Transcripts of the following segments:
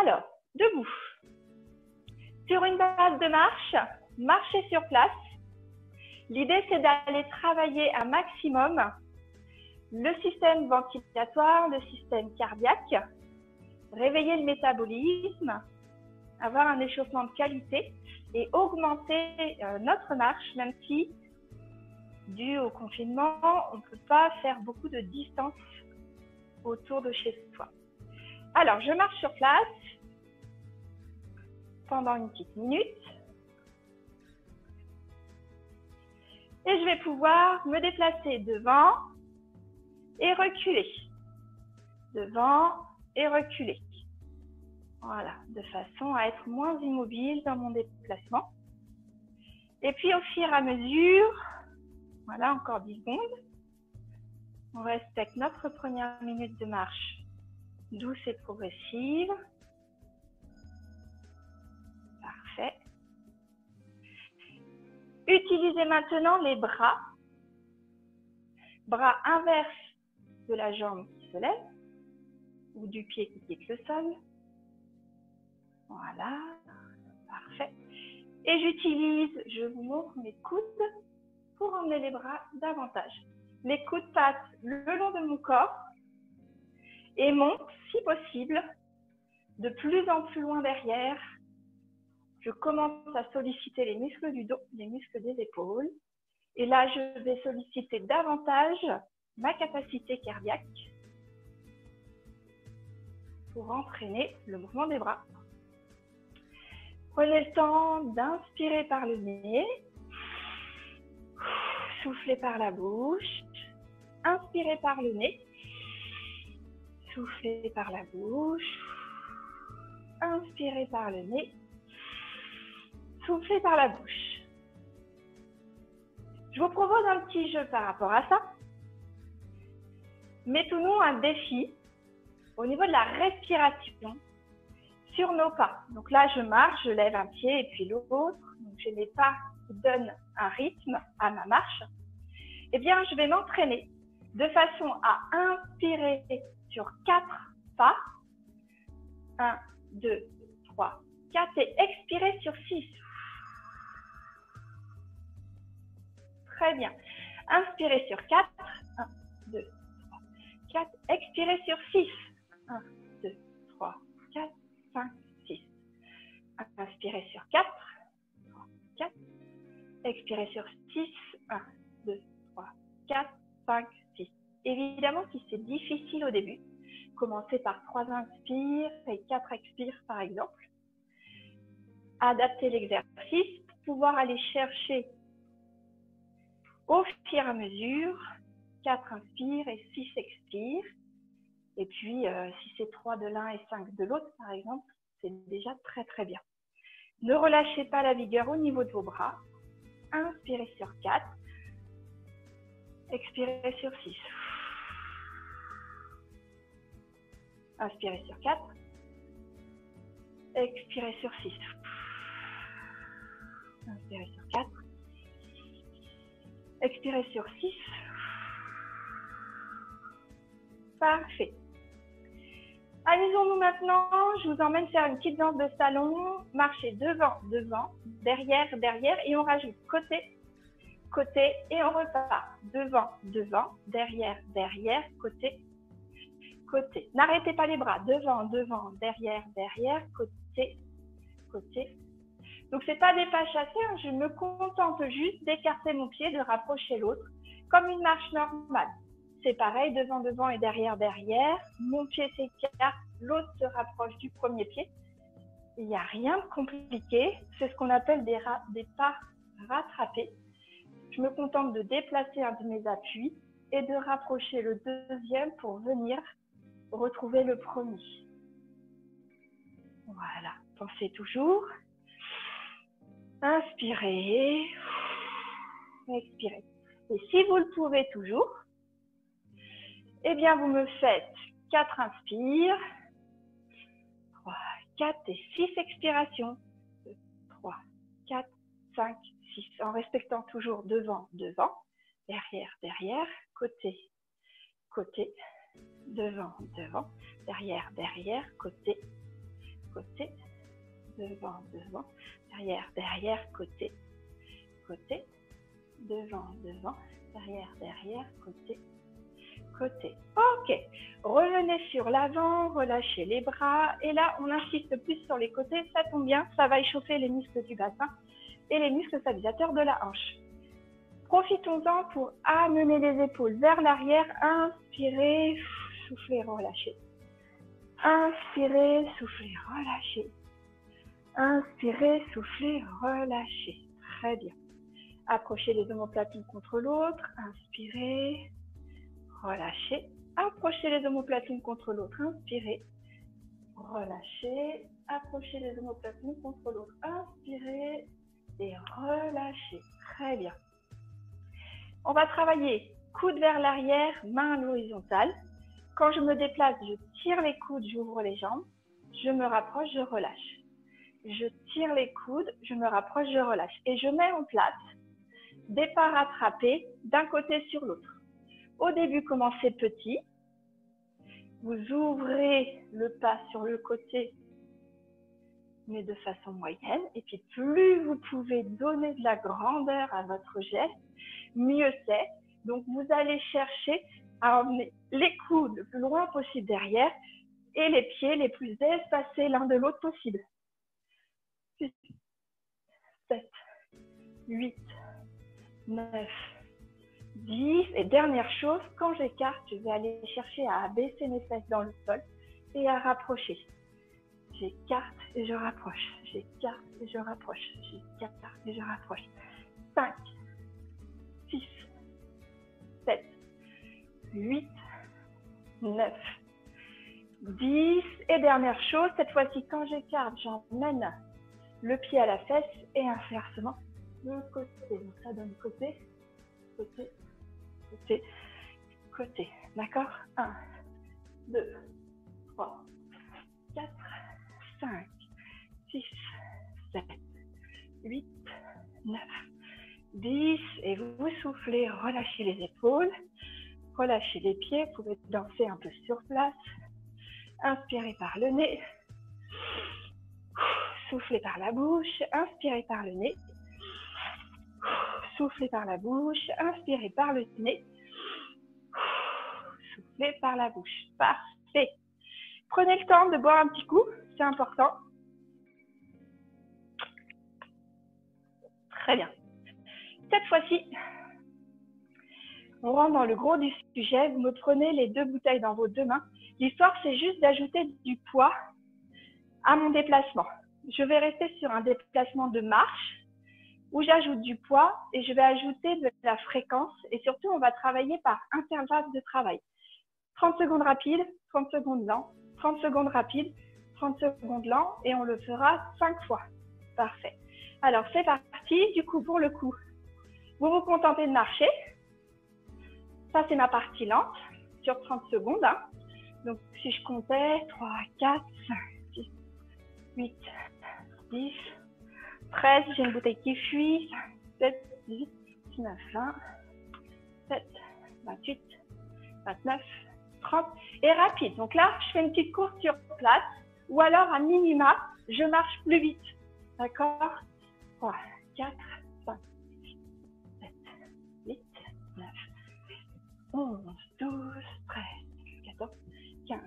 Alors, debout. Sur une base de marche, marchez sur place. L'idée, c'est d'aller travailler un maximum le système ventilatoire, le système cardiaque, réveiller le métabolisme, avoir un échauffement de qualité et augmenter euh, notre marche, même si, dû au confinement, on ne peut pas faire beaucoup de distance autour de chez soi. Alors, je marche sur place pendant une petite minute. Et je vais pouvoir me déplacer devant et reculer. Devant et reculer. Voilà, de façon à être moins immobile dans mon déplacement. Et puis au fur et à mesure, voilà, encore 10 secondes, on respecte notre première minute de marche douce et progressive. Parfait. Utilisez maintenant les bras. Bras inverse de la jambe qui se lève ou du pied qui quitte le sol. Voilà, parfait. Et j'utilise, je vous montre mes coudes pour emmener les bras davantage. Les coudes passent le long de mon corps et montent, si possible, de plus en plus loin derrière. Je commence à solliciter les muscles du dos, les muscles des épaules. Et là, je vais solliciter davantage ma capacité cardiaque pour entraîner le mouvement des bras. Prenez le temps d'inspirer par le nez. Soufflez par la bouche. Inspirez par le nez. Soufflez par la bouche. Inspirez par le nez. Soufflez par la bouche. Je vous propose un petit jeu par rapport à ça. Mettons-nous un défi au niveau de la respiration sur nos pas. Donc là, je marche, je lève un pied et puis l'autre. Donc j'ai mes pas qui un rythme à ma marche. Eh bien, je vais m'entraîner de façon à inspirer sur quatre pas. 1, 2, 3, 4 et expirer sur 6. Très bien. Inspirez sur 4. 1, 2, 3, 4. Expirez sur 6. 1, 2, 3, 4. 5, 6. Inspirez sur 4, 3, 4. Expirez sur 6, 1, 2, 3, 4, 5, 6. Évidemment, si c'est difficile au début, commencez par 3 inspires et 4 expires par exemple. Adaptez l'exercice pour pouvoir aller chercher au fur et à mesure 4 inspires et 6 expires et puis, euh, si c'est 3 de l'un et 5 de l'autre, par exemple, c'est déjà très très bien. Ne relâchez pas la vigueur au niveau de vos bras. Inspirez sur 4. Expirez sur 6. Inspirez sur 4. Expirez sur 6. Inspirez sur 4. Expirez sur 6. Parfait. Amusons-nous maintenant. Je vous emmène faire une petite danse de salon. Marchez devant, devant, derrière, derrière. Et on rajoute côté, côté. Et on repart. Devant, devant, derrière, derrière, côté, N'arrêtez pas les bras. Devant, devant, derrière, derrière, côté, côté. Donc, c'est pas des pas chassés. Hein. Je me contente juste d'écarter mon pied, de rapprocher l'autre, comme une marche normale c'est pareil, devant, devant et derrière, derrière. Mon pied s'écarte, l'autre se rapproche du premier pied. Il n'y a rien de compliqué. C'est ce qu'on appelle des, des pas rattrapés. Je me contente de déplacer un de mes appuis et de rapprocher le deuxième pour venir retrouver le premier. Voilà, pensez toujours. Inspirez, expirez. Et si vous le pouvez toujours, eh bien, vous me faites 4 inspires, 3, 4 et 6 expirations. 2, 3, 4, 5, 6. En respectant toujours devant, devant, derrière, derrière, côté, côté, devant, devant, derrière, derrière, côté, côté, devant, devant, derrière, derrière, côté, côté, devant, devant, derrière, derrière, côté, côté. Ok, revenez sur l'avant, relâchez les bras. Et là, on insiste plus sur les côtés. Ça tombe bien, ça va échauffer les muscles du bassin et les muscles stabilisateurs de la hanche. Profitons-en pour amener les épaules vers l'arrière. Inspirez, soufflez, relâchez. Inspirez, soufflez, relâchez. Inspirez, soufflez, relâchez. Très bien. Approchez les omoplates contre l'autre. Inspirez, relâchez. Approchez les omoplates contre l'autre. Inspirez, relâchez. Approchez les omoplates contre l'autre. Inspirez et relâchez. Très bien. On va travailler coude vers l'arrière, main à l'horizontale. Quand je me déplace, je tire les coudes, j'ouvre les jambes. Je me rapproche, je relâche. Je tire les coudes, je me rapproche, je relâche. Et je mets en place des pas rattrapés d'un côté sur l'autre. Au début, commencez petit. Vous ouvrez le pas sur le côté, mais de façon moyenne. Et puis, plus vous pouvez donner de la grandeur à votre geste, mieux c'est. Donc, vous allez chercher à emmener les coudes le plus loin possible derrière et les pieds les plus espacés l'un de l'autre possible. 6, 7, 8, 9, 10. Et dernière chose, quand j'écarte, je vais aller chercher à abaisser mes fesses dans le sol et à rapprocher. J'écarte et je rapproche. J'écarte et je rapproche. J'écarte et je rapproche. 5, 6, 7, 8, 9, 10. Et dernière chose, cette fois-ci, quand j'écarte, j'emmène le pied à la fesse et inversement le côté. Donc ça donne côté, côté, côté, côté. D'accord? 1, 2, 3, 4, 5, 6, 7, 8, 9, 10. Et vous soufflez, relâchez les épaules, relâchez les pieds. Vous pouvez danser un peu sur place. Inspirez par le nez. Soufflez par la bouche, inspirez par le nez. Soufflez par la bouche, inspirez par le nez. Soufflez par la bouche. Parfait. Prenez le temps de boire un petit coup, c'est important. Très bien. Cette fois-ci, on rentre dans le gros du sujet. Vous me prenez les deux bouteilles dans vos deux mains. L'histoire, c'est juste d'ajouter du poids à mon déplacement je vais rester sur un déplacement de marche où j'ajoute du poids et je vais ajouter de la fréquence et surtout on va travailler par intervalle de travail. 30 secondes rapides, 30 secondes lent, 30 secondes rapides, 30 secondes lent et on le fera 5 fois. Parfait. Alors c'est parti, du coup pour le coup, vous vous contentez de marcher. Ça c'est ma partie lente sur 30 secondes. Hein. Donc si je comptais 3, 4, 5, 6, 8, 10, 13, j'ai une bouteille qui fuit, 7, 18, 19, 20, 7, 28, 29, 30 et rapide. Donc là, je fais une petite course sur place ou alors à minima, je marche plus vite. D'accord? 3, 4, 11, 12, 13, 14, 15,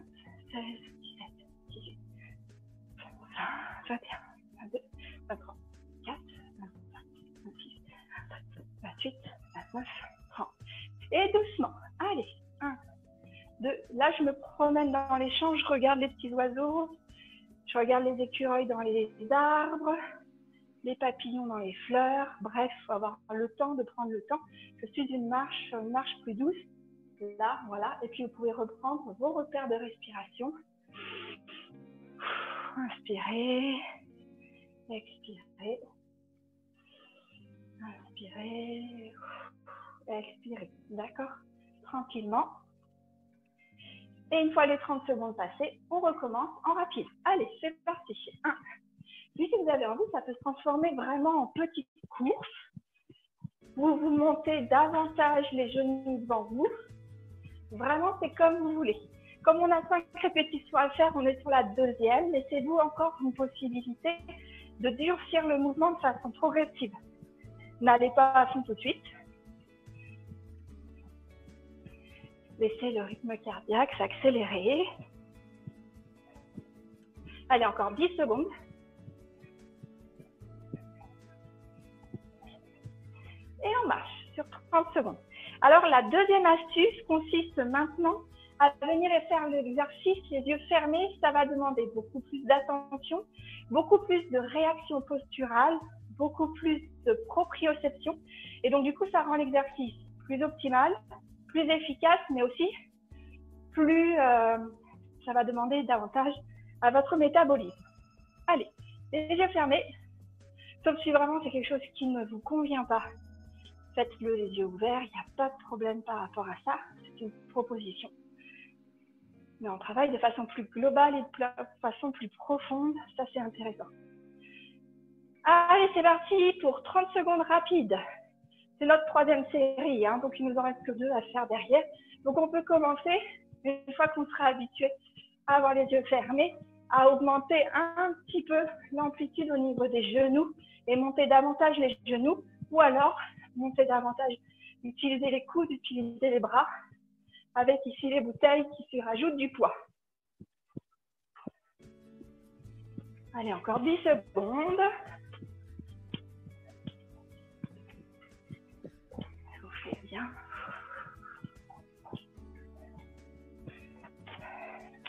16, 17, 18, 20, 21. 23, 4, 26, 28, 29, 30. Et doucement. Allez, 1, 2. Là, je me promène dans les champs, je regarde les petits oiseaux, je regarde les écureuils dans les arbres, les papillons dans les fleurs. Bref, faut avoir le temps de prendre le temps. Je suis une marche, une marche plus douce. Là, voilà. Et puis, vous pouvez reprendre vos repères de respiration. Inspirez. Expirez. Inspirez. Expirez. D'accord Tranquillement. Et une fois les 30 secondes passées, on recommence en rapide. Allez, c'est parti. 1. Puis si vous avez envie, ça peut se transformer vraiment en petite course. Vous vous montez davantage les genoux devant vous. Vraiment, c'est comme vous voulez. Comme on a cinq répétitions à faire, on est sur la deuxième. Laissez-vous encore une possibilité de durcir le mouvement de façon progressive. N'allez pas à fond tout de suite. Laissez le rythme cardiaque s'accélérer. Allez, encore 10 secondes. Et on marche sur 30 secondes. Alors, la deuxième astuce consiste maintenant à venir et faire l'exercice les yeux fermés. Ça va demander beaucoup plus d'attention, beaucoup plus de réaction posturale, beaucoup plus de proprioception. Et donc, du coup, ça rend l'exercice plus optimal, plus efficace, mais aussi plus, euh, ça va demander davantage à votre métabolisme. Allez, les yeux fermés. Sauf si vraiment c'est quelque chose qui ne vous convient pas. Faites-le les yeux ouverts, il n'y a pas de problème par rapport à ça. C'est une proposition. Mais on travaille de façon plus globale et de façon plus profonde. Ça, c'est intéressant. Allez, c'est parti pour 30 secondes rapides. C'est notre troisième série, hein, donc il nous en reste que deux à faire derrière. Donc on peut commencer, une fois qu'on sera habitué à avoir les yeux fermés, à augmenter un petit peu l'amplitude au niveau des genoux et monter davantage les genoux, ou alors monter davantage, utiliser les coudes, utiliser les bras, avec ici les bouteilles qui se rajoutent du poids. Allez, encore 10 secondes.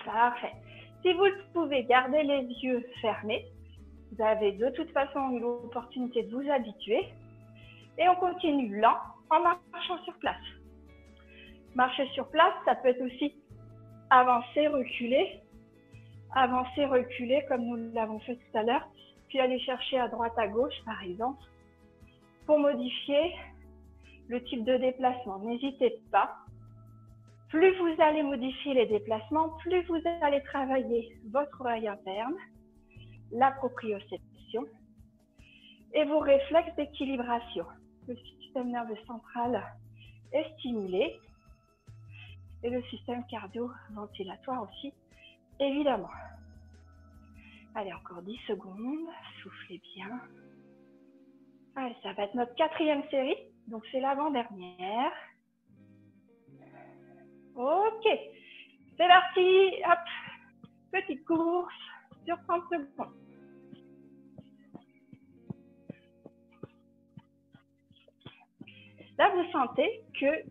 Parfait. Si vous pouvez garder les yeux fermés, vous avez de toute façon l'opportunité de vous habituer. Et on continue lent en marchant sur place. Marcher sur place, ça peut être aussi avancer, reculer, avancer, reculer comme nous l'avons fait tout à l'heure, puis aller chercher à droite, à gauche par exemple, pour modifier le type de déplacement. N'hésitez pas. Plus vous allez modifier les déplacements, plus vous allez travailler votre oreille interne, la proprioception et vos réflexes d'équilibration. Le système nerveux central est stimulé et le système cardio-ventilatoire aussi, évidemment. Allez, encore 10 secondes. Soufflez bien. Allez, ça va être notre quatrième série. Donc, c'est l'avant-dernière. Ok. C'est parti. Hop. Petite course sur 30 secondes. Là, vous sentez que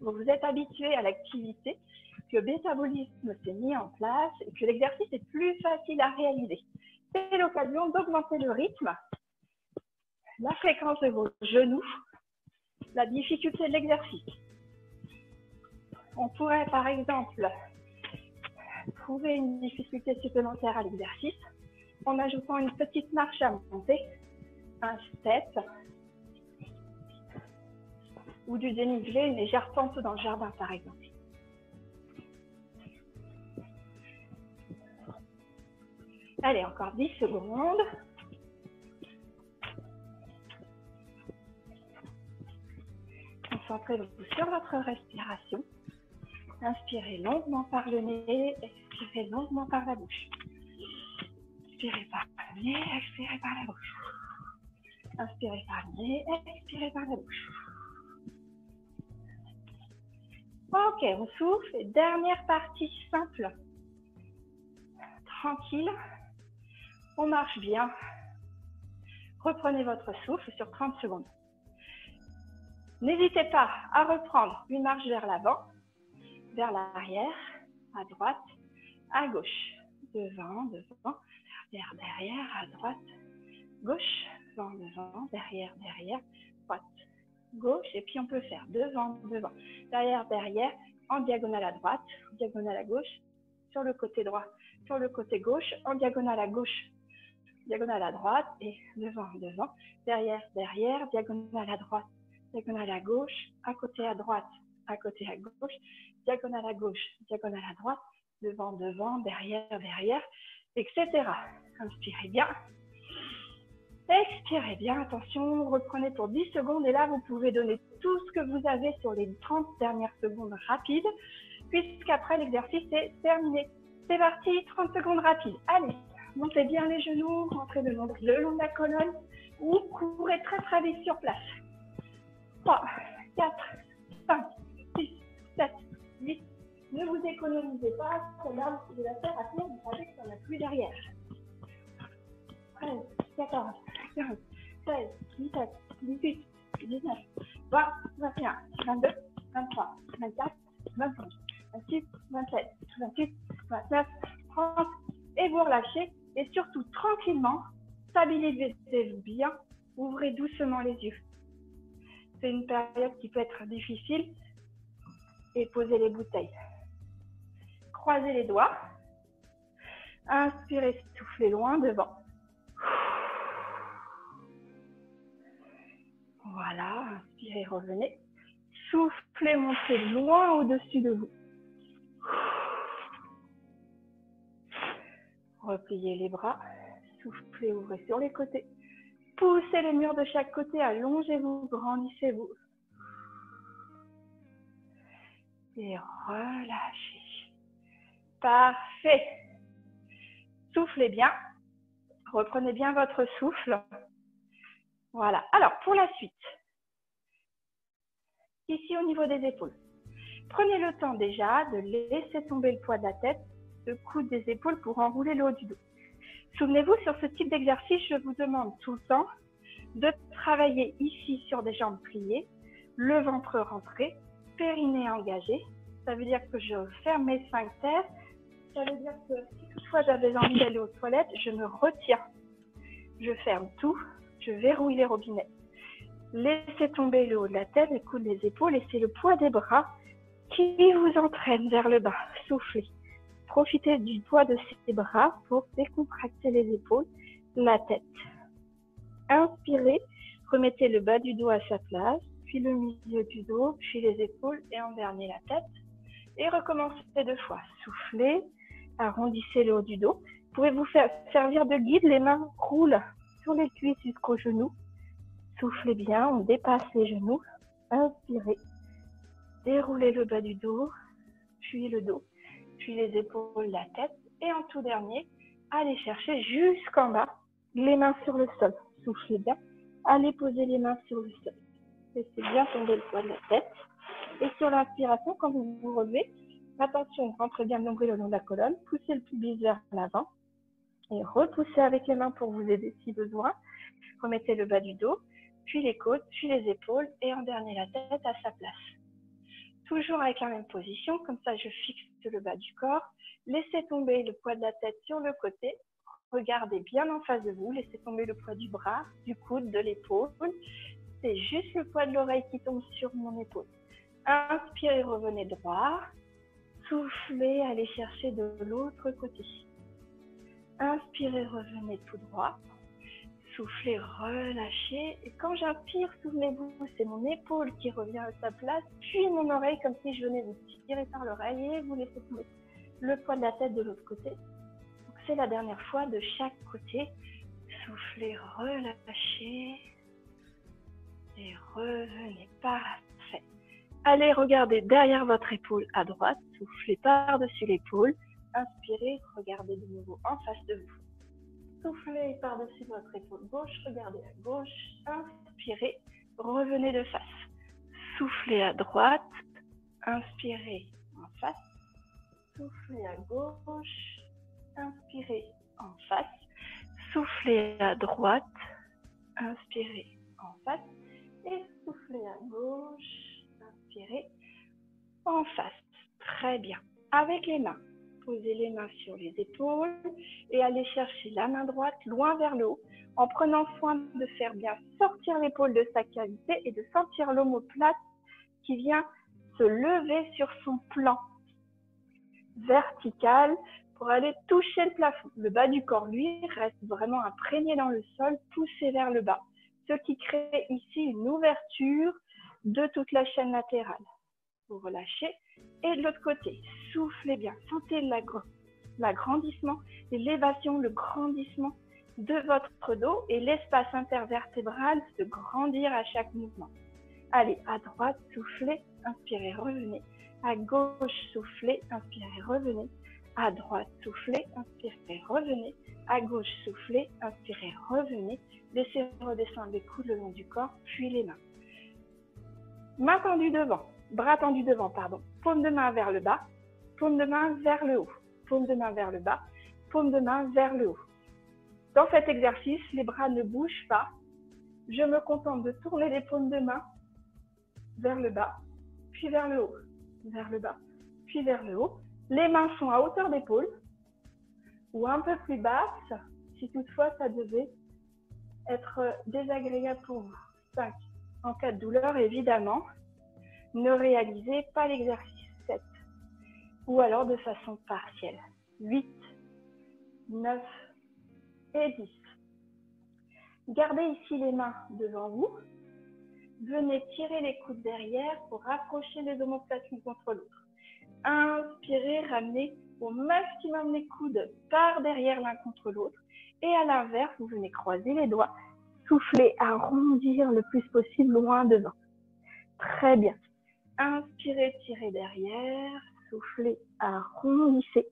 vous êtes habitué à l'activité, que le métabolisme s'est mis en place et que l'exercice est plus facile à réaliser. C'est l'occasion d'augmenter le rythme la fréquence de vos genoux, la difficulté de l'exercice. On pourrait par exemple trouver une difficulté supplémentaire à l'exercice en ajoutant une petite marche à monter, un step ou du dénivelé, une légère pente dans le jardin par exemple. Allez, encore 10 secondes. Concentrez-vous sur votre respiration. Inspirez longuement par le nez, expirez longuement par la bouche. Inspirez par le nez, expirez par la bouche. Inspirez par le nez, expirez par la bouche. Ok, on souffle. Dernière partie simple. Tranquille. On marche bien. Reprenez votre souffle sur 30 secondes. N'hésitez pas à reprendre une marche vers l'avant, vers l'arrière, à droite, à gauche, devant, devant, derrière, derrière, à droite, gauche, devant, devant, derrière, derrière, droite, gauche, et puis on peut faire devant, devant, derrière, derrière, en diagonale à droite, en diagonale à gauche, sur le côté droit, sur le côté gauche, en diagonale à gauche, diagonale à droite, et devant, devant, derrière, derrière, diagonale à droite, diagonale à gauche, à côté à droite, à côté à gauche, diagonale à gauche, diagonale à droite, devant, devant, derrière, derrière, etc. Inspirez bien. Expirez bien, attention, reprenez pour 10 secondes et là vous pouvez donner tout ce que vous avez sur les 30 dernières secondes rapides. puisqu'après l'exercice est terminé. C'est parti, 30 secondes rapides. Allez, montez bien les genoux, rentrez le nombril le long de la colonne ou courez très très vite sur place. 3, 4, 5, 6, 7, 8. Ne vous économisez pas, c'est là vous la faire à tenir, vous savez qu'il n'y en a plus derrière. 13, 14, 15, 16, 17, 18, 19, 20, 21, 22, 23, 24, 25, 26, 27, 28, 29, 30. Et vous relâchez. Et surtout, tranquillement, stabilisez-vous bien. Ouvrez doucement les yeux. C'est une période qui peut être difficile. Et posez les bouteilles. Croisez les doigts. Inspirez, soufflez loin devant. Voilà, inspirez, revenez. Soufflez, montez loin au-dessus de vous. Repliez les bras. Soufflez, ouvrez sur les côtés. Poussez les murs de chaque côté, allongez-vous, grandissez-vous. Et relâchez. Parfait. Soufflez bien. Reprenez bien votre souffle. Voilà. Alors, pour la suite, ici au niveau des épaules, prenez le temps déjà de laisser tomber le poids de la tête, le coude des épaules pour enrouler le haut du dos. Souvenez-vous, sur ce type d'exercice, je vous demande tout le temps de travailler ici sur des jambes pliées, le ventre rentré, périnée engagé. Ça veut dire que je ferme mes sphincters. Ça veut dire que si toutefois j'avais envie d'aller aux toilettes, je me retire. Je ferme tout je verrouille les robinets. Laissez tomber le haut de la tête, les coudes, les épaules c'est le poids des bras qui vous entraîne vers le bas. Soufflez. Profitez du poids de ces bras pour décontracter les épaules, la tête. Inspirez, remettez le bas du dos à sa place, puis le milieu du dos, puis les épaules et en dernier la tête. Et recommencez deux fois. Soufflez, arrondissez le haut du dos. Vous pouvez vous faire servir de guide, les mains roulent sur les cuisses jusqu'aux genoux. Soufflez bien, on dépasse les genoux. Inspirez. Déroulez le bas du dos, puis le dos, puis les épaules, la tête. Et en tout dernier, allez chercher jusqu'en bas, les mains sur le sol. Soufflez bien. Allez poser les mains sur le sol. Laissez bien tomber le poids de la tête. Et sur l'inspiration, quand vous vous relevez, attention, rentrez bien le le long de la colonne, poussez le pubis vers l'avant, et repoussez avec les mains pour vous aider si besoin. Remettez le bas du dos, puis les côtes, puis les épaules et en dernier la tête à sa place. Toujours avec la même position, comme ça je fixe le bas du corps. Laissez tomber le poids de la tête sur le côté. Regardez bien en face de vous. Laissez tomber le poids du bras, du coude, de l'épaule. C'est juste le poids de l'oreille qui tombe sur mon épaule. Inspirez, revenez droit. Soufflez, allez chercher de l'autre côté. Inspirez, revenez tout droit. Soufflez, relâchez. Et quand j'inspire, souvenez-vous, c'est mon épaule qui revient à sa place, puis mon oreille comme si je venais vous tirer par l'oreille et vous laissez tomber le poids de la tête de l'autre côté. c'est la dernière fois de chaque côté. Soufflez, relâchez. Et revenez. Parfait. Allez, regardez derrière votre épaule à droite. Soufflez par-dessus l'épaule. Inspirez, regardez de nouveau en face de vous. Soufflez par-dessus votre épaule gauche, regardez à gauche. Inspirez, revenez de face. Soufflez à droite, inspirez en face. Soufflez à gauche, inspirez en face. Soufflez à droite, inspirez en face. Et soufflez à gauche, inspirez en face. Très bien. Avec les mains, Posez les mains sur les épaules et allez chercher la main droite loin vers le haut en prenant soin de faire bien sortir l'épaule de sa cavité et de sentir l'omoplate qui vient se lever sur son plan vertical pour aller toucher le plafond. Le bas du corps, lui, reste vraiment imprégné dans le sol, poussé vers le bas, ce qui crée ici une ouverture de toute la chaîne latérale. Vous relâchez et de l'autre côté, soufflez bien. Sentez l'agrandissement, l'élévation, le grandissement de votre dos et l'espace intervertébral se grandir à chaque mouvement. Allez, à droite, soufflez, inspirez, revenez. À gauche, soufflez, inspirez, revenez. À droite, soufflez, inspirez, revenez. À gauche, soufflez, inspirez, revenez. Laissez redescendre les coudes le long du corps, puis les mains. Main tendue devant, bras tendus devant, pardon. Paume de main vers le bas, paume de main vers le haut, paume de main vers le bas, paume de main vers le haut. Dans cet exercice, les bras ne bougent pas. Je me contente de tourner les paumes de main vers le bas, puis vers le haut, vers le bas, puis vers le haut. Les mains sont à hauteur d'épaule ou un peu plus basses si toutefois ça devait être désagréable pour vous. 5. En cas de douleur, évidemment, ne réalisez pas l'exercice. 7. Ou alors de façon partielle. 8, 9 et 10. Gardez ici les mains devant vous. Venez tirer les coudes derrière pour rapprocher les omoplates l'une contre l'autre. Inspirez, ramenez au maximum les coudes par derrière l'un contre l'autre. Et à l'inverse, vous venez croiser les doigts. Soufflez, arrondir le plus possible loin devant. Très bien. Inspirez, tirez derrière. Soufflez, arrondissez.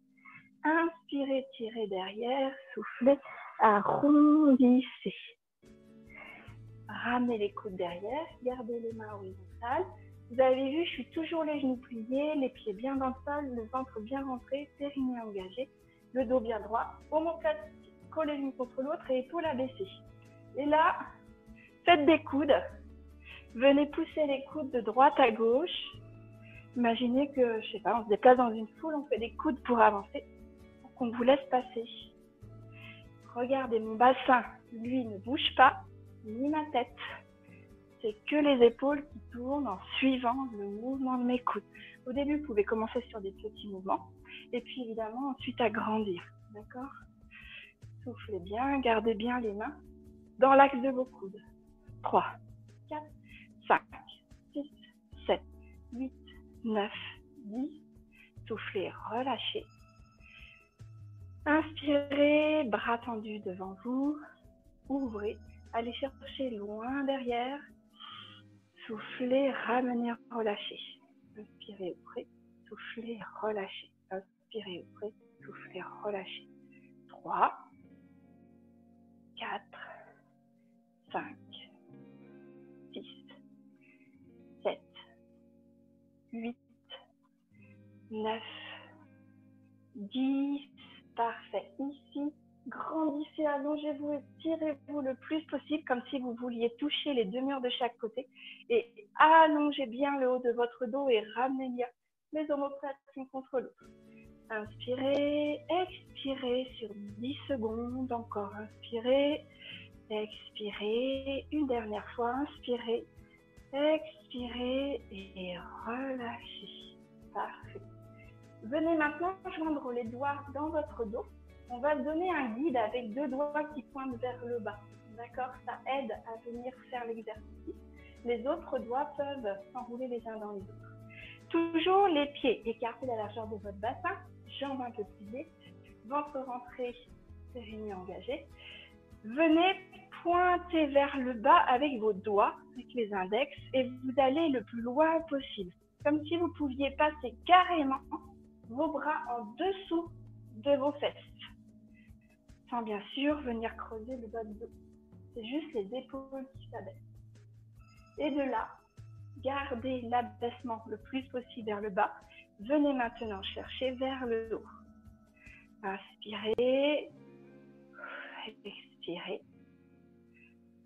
Inspirez, tirez derrière. Soufflez, arrondissez. Ramenez les coudes derrière, gardez les mains horizontales. Vous avez vu, je suis toujours les genoux pliés, les pieds bien dans le sol, le ventre bien rentré, périnée engagé, le dos bien droit, omoplate collé l'une contre l'autre et épaules abaissées. Et là, faites des coudes. Venez pousser les coudes de droite à gauche. Imaginez que, je sais pas, on se déplace dans une foule, on fait des coudes pour avancer, pour qu'on vous laisse passer. Regardez, mon bassin, lui, ne bouge pas, ni ma tête. C'est que les épaules qui tournent en suivant le mouvement de mes coudes. Au début, vous pouvez commencer sur des petits mouvements et puis évidemment ensuite agrandir. D'accord? Soufflez bien, gardez bien les mains dans l'axe de vos coudes. 3, 4, 5, 6, 7, 8, 9, 10. Soufflez, relâchez. Inspirez, bras tendus devant vous. Ouvrez Allez chercher loin derrière. Soufflez, ramenez, relâchez. Inspirez, ouvrez. Soufflez, relâchez. Inspirez, ouvrez. Soufflez, relâchez. 3, 4, 5, 8, 9, 10. Parfait. Ici, grandissez, allongez-vous et tirez-vous le plus possible comme si vous vouliez toucher les deux murs de chaque côté et allongez bien le haut de votre dos et ramenez bien les omoplates l'une contre l'autre. Inspirez, expirez sur 10 secondes, encore inspirez, expirez, une dernière fois, inspirez, expirez et relâchez. Parfait. Venez maintenant joindre les doigts dans votre dos on va donner un guide avec deux doigts qui pointent vers le bas. D'accord? Ça aide à venir faire l'exercice. Les autres doigts peuvent s'enrouler les uns dans les autres. Toujours les pieds écartés à la largeur de votre bassin, jambes un peu pliées, ventre rentré, périnée engagé. Venez pointer vers le bas avec vos doigts, avec les index, et vous allez le plus loin possible. Comme si vous pouviez passer carrément vos bras en dessous de vos fesses sans bien sûr venir creuser le bas du dos. C'est juste les épaules qui s'abaissent. Et de là, gardez l'abaissement le plus possible vers le bas. Venez maintenant chercher vers le haut. Inspirez, expirez,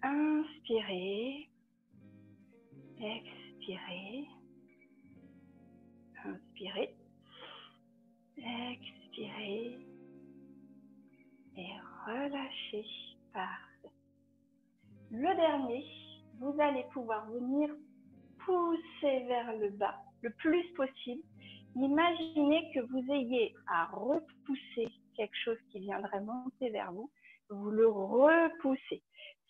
inspirez, expirez, inspirez, expirez, et relâchez. Parfait. Le dernier, vous allez pouvoir venir pousser vers le bas le plus possible. Imaginez que vous ayez à repousser quelque chose qui viendrait monter vers vous. Vous le repoussez.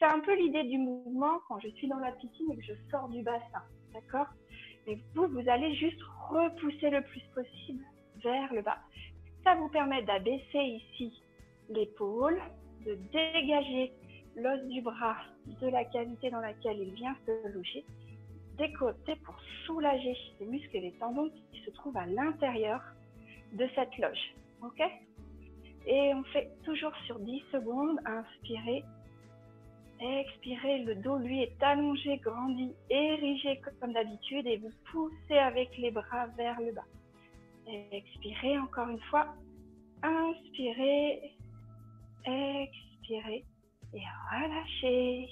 C'est un peu l'idée du mouvement quand je suis dans la piscine et que je sors du bassin. D'accord? Et vous, vous allez juste repousser le plus possible vers le bas. Ça vous permet d'abaisser ici l'épaule, de dégager l'os du bras de la cavité dans laquelle il vient se loger des côtés pour soulager les muscles et les tendons qui se trouvent à l'intérieur de cette loge. OK? Et on fait toujours sur 10 secondes. Inspirez. Expirez. Le dos, lui, est allongé, grandi, érigé comme d'habitude. Et vous poussez avec les bras vers le bas. Expirez encore une fois. Inspirez. Expirez. Et relâchez.